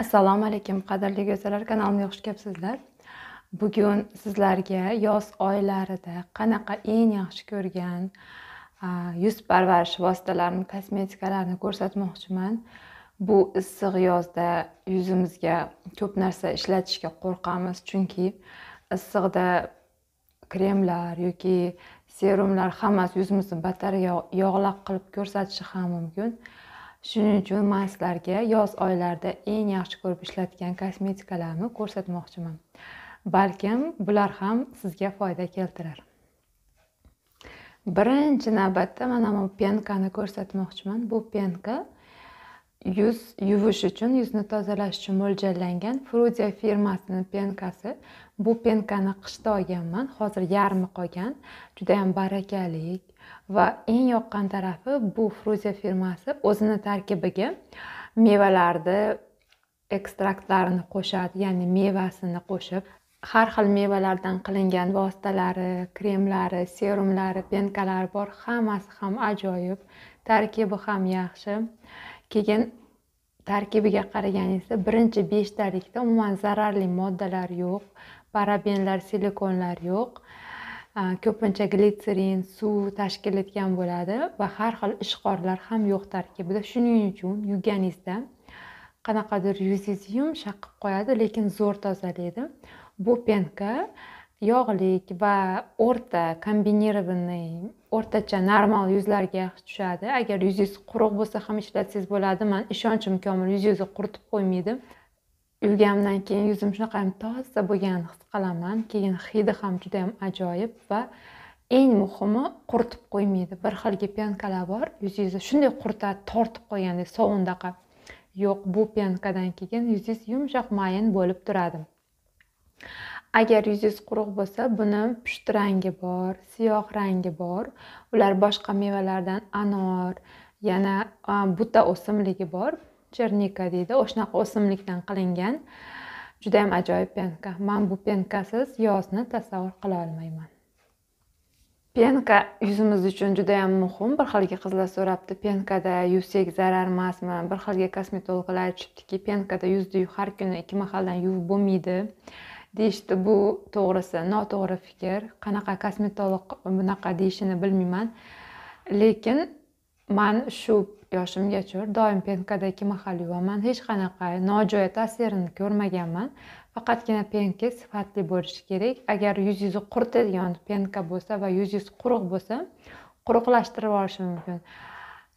assalomu alaykum qadrli go'zallar kanalimga xush kelibsizlar. Bugun sizlarga yoz oylarida qanaqa eng yaxshi ko'rgan yuz parvarish vositalarini kosmetikalarni ko'rsatmoqchiman? Bu issiq yozda yuzimizga ko'p narsa ishlatishga qo'rqamiz chunki issiqda kremlar yoki serumlar hammasi yuzimizni battar yog'laq qilib ko'rsatishi ham mumkin. Shuning uchun man sizlarga yoz oylarida eng yaxshi ko'rib ishlatgan kosmetikalarni ko'rsatmoqchiman. Balkim bular ham sizga foyda keltirar. Birinchi navbatda mana bu penkani ko'rsatmoqchiman. Bu penka yuz yuvish uchun yuzni tozalash uchun mo'ljallangan frudia firmasini penkasi. Bu penkani qishda olganman. Hozir yarmi qolgan. Judayam barakali va eng yoqqan tarafi bu fruzia firmasi o'zini tarkibiga mevalarni ekstraktlarini qo'shadi ya'ni mevasini qo'shib har xil mevalardan qilingan vositalari kremlari serumlari penkalari bor hammasi ham ajoyib tarkibi ham yaxshi. Keyin tarkibiga qaraganingizda birinchi beshtalikda umuman zararli moddalar yo'q parabenlar silikonlar yo'q. Ko'pincha glitserin suv tashkil etgan bo'ladi va har xil ishqorlar ham yo'q tarkibida. Shuning uchun yuvganingizda qanaqadir yuzingizni yumshoq qilib qo'yadi lekin zo'r tozalaydi bu penka yog'lik va o'rta kombinированный o'rtacha normal yuzlarga yaxshi tushadi. Agar yuzingiz quruq bo'lsa ham ishlatsangiz bo'ladi man ishonchim komil yuzingizni quritib qo'ymaydi. Yuvganimdan keyin yuzim shunaqayam toza bo'lganini his qilaman. Keyin hidi ham judayam ajoyib va eng muhimi quritib qo'ymaydi. Bir xil pyankalar bor yuzingizni shunday quritadi tortib qo'ygandek sovundaqa. Yo'q bu pyankadan keyin yuzingiz yumshoq mayin bo'lib turadi. Agar yuzingiz quruq bo'lsa buni pushti rangi bor siyoh rangi bor. Ular boshqa mevalardan anor yana buta o'simligi bor. Chernika deydi o'shanaqa o'simlikdan qilingan judayam ajoyib penka man bu penkasiz yozni tasavvur qila olmayman penka yuzimiz uchun judayam muhim bir xilga qizlar so'rabdi penkada yuvsak zarar emasmi bir xilga kosmetologlar aytishibdiki penkada yuzni har kuni ikki mahaldan yuvib bo'lmaydi deyishdi bu to'g'risi noto'g'ri fikr qanaqa kosmetolog bunaqa deyishini bilmayman lekin man shu yoshimgacha doim penkada ikki mahal yuvaman hech qanaqa nojo'ya ta'sirini ko'rmaganman. Faqatgina penka sifatli bo'lishi kerak. Agar yuzingizni quritadigan penka bo'lsa va yuzingiz quruq bo'lsa quruqlashtirib yuborishi mumkin.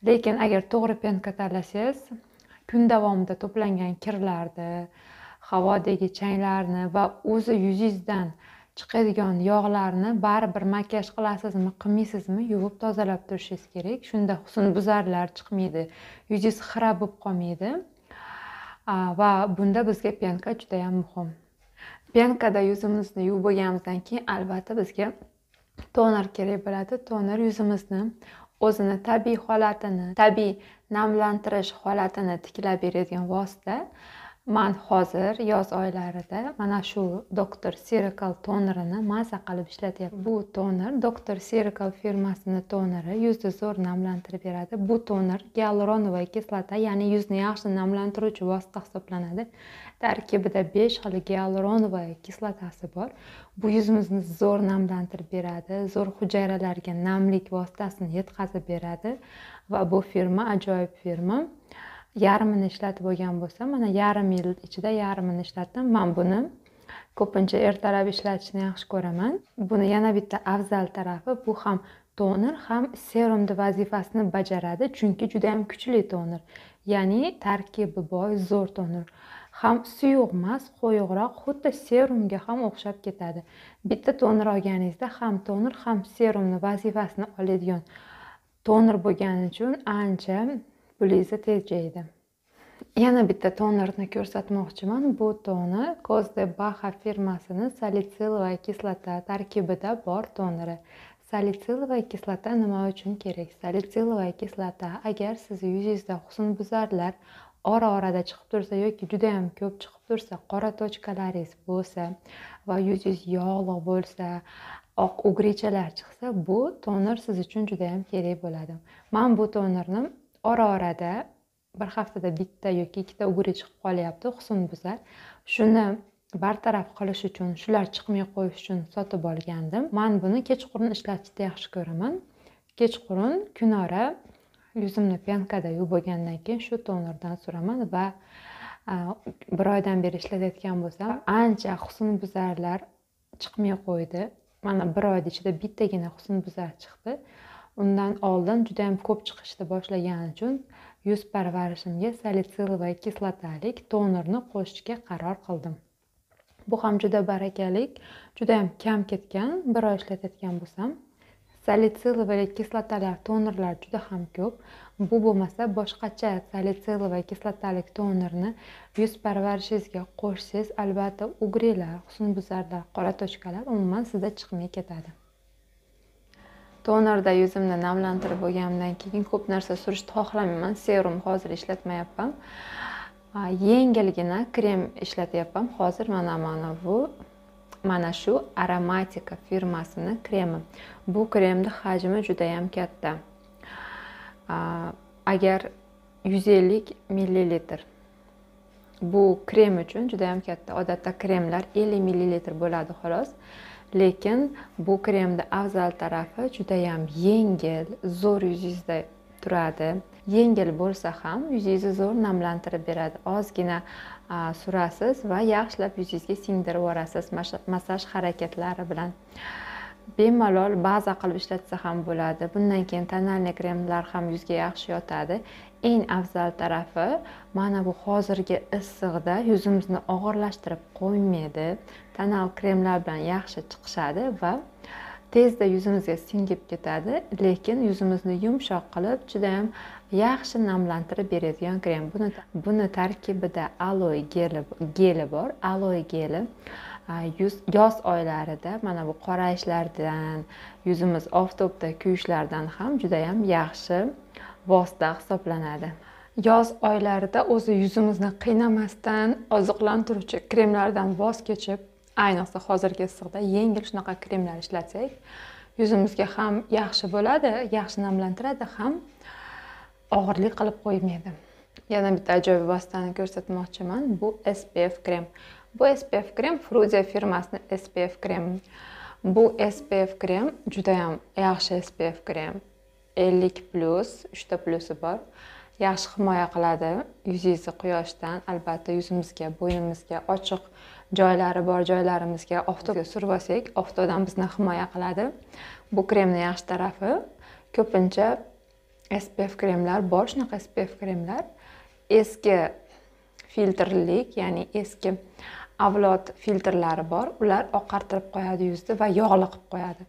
Lekin agar to'g'ri penka tanlasangiz kun davomida to'plangan kirlarni havodagi changlarni va o'zi yuzingizdan chiqadigan yog'larni baribir makiyaj qilasizmi qilmaysizmi yuvib tozalab turishingiz kerak. Shunda husnbuzarlar chiqmaydi yuzingiz xira bo'lib qolmaydi. Va bunda bizga penka judayam muhim. Penkada yuzimizni yuvib bo'lganimizdan keyin albatta bizga toner kerak bo'ladi. Toner yuzimizni o'zini tabiiy holatini tabiiy namlantirish holatini tiklab beradigan vosita. Man hozir yoz oylarida mana shu doktor sirikal tonerini maza qilib ishlatyapman bu toner doktor sirikal firmasini toneri yuzni zo'r namlantirib beradi. Bu toner gialuronovoy kislota ya'ni yuzni yaxshi namlantiruvchi vosita hisoblanadi. Tarkibida besh xil gialuronovoy kislotasi bor. Bu yuzimizni zo'r namlantirib beradi zo'r hujayralarga namlik vositasini yetkazib beradi. Va bu firma ajoyib firma. Yarmini ishlatib bo'lgan bo'lsa mana yarim yil ichida yarmini ishlatdim. Man buni ko'pincha ertalab ishlatishni yaxshi ko'raman. Buni yana bitta afzal tarafi bu ham toner ham serumni vazifasini bajaradi chunki juda yam kuchli toner. Ya'ni tarkibi boy zo'r toner. Ham suyuq emas qo'yiqroq xuddi serumga ham o'xshab ketadi. Bitta toner olganingizda ham toner ham serumni vazifasini oladigan toner bo'lgani uchun ancha pulingizni tejaydi yana bitta tonerni ko'rsatmoqchiman bu toner kozde baha firmasini salitsilova kislota tarkibida bor toneri salitsilova kislota nima uchun kerak salitsilova kislota agar siz yuzingizda husnbuzarlar ora orada chiqib tursa yoki judayam ko'p chiqib tursa qora tochkalaringiz bo'lsa va yuzingiz yog'liq bo'lsa oq ugrichalar chiqsa bu toner siz uchun judayam kerak bo'ladi man bu tonerni ora orada bir haftada bitta yoki ikkita ugri chiqib qolyapti husnbuzar. Shuni bartaraf qilish uchun shular chiqmay qo'yish uchun sotib olgandim. Man buni kechqurun ishlatishni yaxshi ko'raman. Kechqurun kunora yuzimni pyankada yuvib bo'lgandan keyin shu tonerdan suraman va bir oydan beri ishlatayotgan bo'lsam ancha husnbuzarlar chiqmay qo'ydi. Mana bir oyni ichida bittagina husnbuzar chiqdi. Undan oldin judayam ko'p chiqishni boshlagani uchun yuz parvarishimga salitsilовый kislotalik tonerni qo'shishga qaror qildim. Bu ham juda barakalik judayam kam ketgan bir oy ishlatayotgan bo'lsam. Salitsilовый kislotalar tonerlar juda ham ko'p. Bu bo'lmasa boshqacha salitsilova kislotalik tonerni yuz parvarishingizga qo'shsangiz albatta ugrilar husnbuzarlar qora tochkalar umuman sizda chiqmay ketadi. Tonerda yuzimni namlantirib bo'lgandan keyin ko'p narsa surishni xohlamayman. Serum hozir ishlatmayapman. Yengilgina krem ishlatyapman. Hozir mana mana bu mana shu aromatika firmasini kremi. Bu kremni hajmi judayam katta. Agar yuz ellik millilitr. Bu krem uchun judayam katta. Odatda kremlar ellik millilitr bo'ladi xolos. Lekin bu kremni afzal tarafi judayam yengil zo'r yuzingizda turadi. Yengil bo'lsa ham yuzingizni zo'r namlantirib beradi. Ozgina surasiz va yaxshilab yuzingizga singdirib yuborasiz massaj harakatlari bilan. Bemalol baza qilib ishlatsa ham bo'ladi. Bundan keyin tonalniy kremlar ham yuzga yaxshi yotadi. Eng afzal tarafi mana bu hozirgi issiqda yuzimizni og'irlashtirib qo'ymaydi tonal kremlar bilan yaxshi chiqishadi va tezda yuzimizga singib ketadi lekin yuzimizni yumshoq qilib judayam yaxshi namlantirib beradigan krem. Buni buni tarkibida aloe geli geli bor. Aloe geli yuz yoz oylarida mana bu qorayishlardan yuzimiz oftobda kuyishlardan ham judayam yaxshi vosita hisoblanadi. Yoz oylarida o'zi yuzimizni qiynamasdan oziqlantiruvchi kremlardan voz kechib ayniqsa hozirgi issiqda yengil shunaqa kremlar ishlatsak yuzimizga ham yaxshi bo'ladi yaxshi namlantiradi ham og'irlik qilib qo'ymaydi. Yana bitta ajoyib vositani ko'rsatmoqchiman bu spf krem. Bu spf krem frudia firmasini spf krem bu spf krem judayam yaxshi spf krem ellik plyus uchta plyusi bor yaxshi himoya qiladi yuzingizni quyoshdan albatta yuzimizga bo'ynimizga ochiq joylari bor joylarimizga oftobga surib olsak oftobdan bizni himoya qiladi bu kremni yaxshi tarafi ko'pincha spf kremlar bor shunaqa spf kremlar eski filtrlik ya'ni eski avlod filtrlari bor. Ular oqartirib qo'yadi yuzni va yog'li qilib qo'yadi.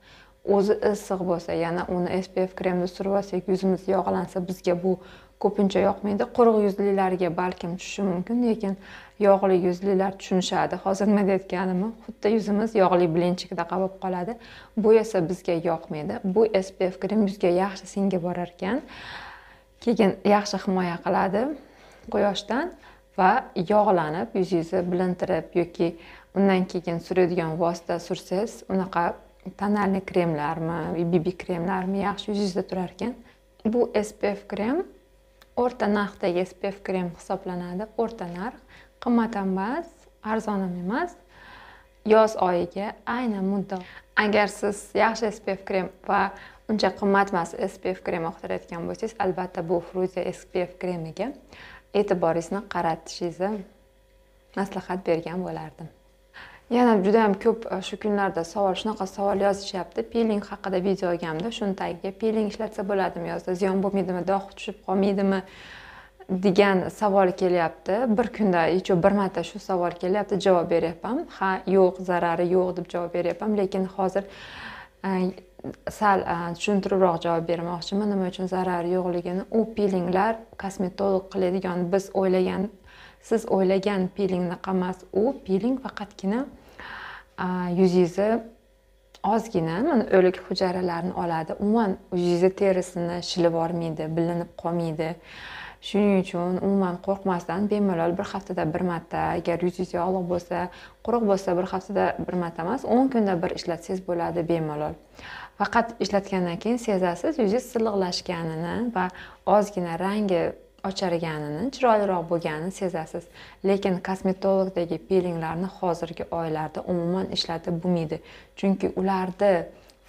O'zi issiq bo'lsa yana uni spf kremni surib olsak yuzimiz yog'lansa bizga bu ko'pincha yoqmaydi. Quruq yuzlilarga balkim tushishi mumkin lekin yog'li yuzlilar tushunishadi. Hozir nima deyotganimni xuddi yuzimiz yog'li blinchikdaqa bo'lib qoladi. Bu esa bizga yoqmaydi. Bu spf krem yuzga yaxshi singib borar ekan. Keyin yaxshi himoya qiladi quyoshdan. Va yog'lanib yuzingizni bilintirib yoki undan keyin suradigan vosita sursangiz unaqa tonalniy kremlarmi bb kremlarmi yaxshi yuzingizda turar ekan. Bu spf krem o'rta narxdagi spf krem hisoblanadi. O'rta narx qimmat ham emas arzon ham emas. Yoz oyiga aynan muddao agar siz yaxshi spf krem va uncha qimmat emas spf krem yoqtirayotgan bo'lsangiz albatta bu fruzia spf kremiga e'tiboringizni qaratishingizni maslahat bergan bo'lardim. Yana juda yam ko'p e, shu kunlarda savol shunaqa savol yozishyapti. Piling haqida video olganimda shuni tagiga piling ishlatsa bo'ladimi yozda? Ziyon bo'lmaydimi? Dog' tushib qolmaydimi? degan savol kelyapti. Bir kunda еще bir marta shu savol kelyapti javob beryapman. Ha yo'q zarari yo'q deb javob beryapman. Lekin hozir e, sal tushuntiribroq javob bermoqchiman. Nima uchun zarari yo'qligini u pilinglar kosmetolog qiladigan biz o'ylagan siz o'ylagan pilingnaqa emas u piling faqatgina yuzingizni ozgina mana o'lik hujayralarni oladi. Umuman yuzingizni terisini shilib yubormaydi bilinib qolmaydi. Shuning uchun umuman qo'rqmasdan bemalol bir haftada bir marta agar yuzingiz yog'liq bo'lsa quruq bo'lsa bir haftada bir marta emas o'n kunda bir ishlatsangiz bo'ladi bemalol. Faqat ishlatgandan keyin sezasiz yuzingiz silliqlashganini va ozgina rangi ocharganini chiroyliroq bo'lganini sezasiz. Lekin kosmetologdagi pilinglarni hozirgi oylarda umuman ishlatib bo'lmaydi. Chunki ularni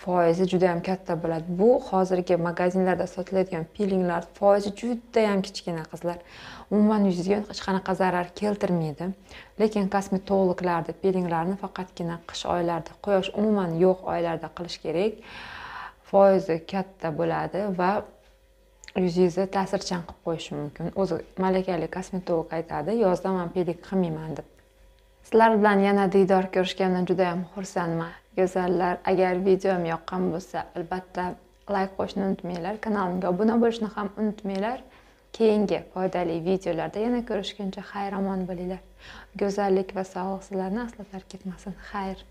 foizi juda yam katta bo'ladi. Bu hozirgi magazinlarda sotiladigan pilinglar foizi judayam kichkina qizlar. Umuman yuzga hech qanaqa zarar keltirmaydi. Lekin kosmetologlarni pilinglarni faqatgina qish oylarida quyosh umuman yo'q oylarda qilish kerak. Foizi katta bo'ladi va yuzingizni ta'sirchan qilib qo'yishi mumkin. O'zi malakali kosmetolog aytadi yozda man peeling qilmayman deb. Sizlar bilan yana diydor ko'rishganimdan juda yam xursandman. Go'zallar agar videom yoqqan bo'lsa albatta layk qo'yishni unutmanglar kanalimga obuna bo'lishni ham unutmanglar. Keyingi foydali videolarda yana ko'rishguncha xayr omon bo'linglar. Go'zallik va sog'liq sizlarni aslo tark etmasin. Xayr.